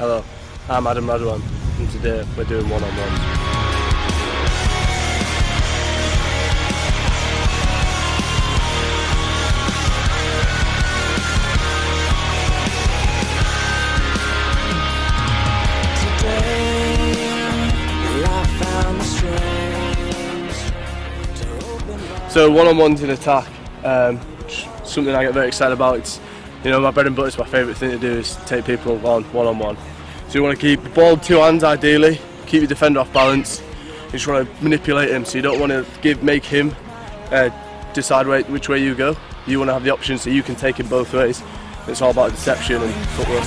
I'm Adam Radwan and today we're doing one-on-ones. So one-on-ones in attack, um, something I get very excited about. It's you know my bread and butter. It's my favourite thing to do is take people on one-on-one. So you want to keep the ball two hands ideally, keep your defender off balance. You just want to manipulate him, so you don't want to give make him uh, decide which way you go. You want to have the option so you can take him both ways. It's all about deception and footwork.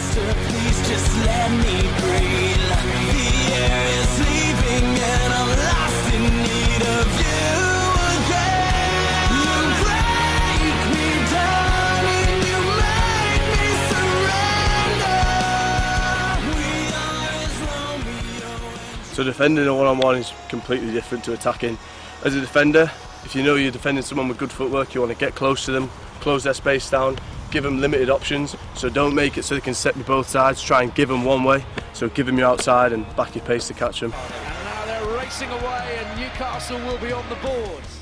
So defending a one-on-one is completely different to attacking. As a defender, if you know you're defending someone with good footwork, you want to get close to them, close their space down, give them limited options. So don't make it so they can set me both sides. Try and give them one way. So give them your outside and back your pace to catch them. And now they're racing away, and Newcastle will be on the boards.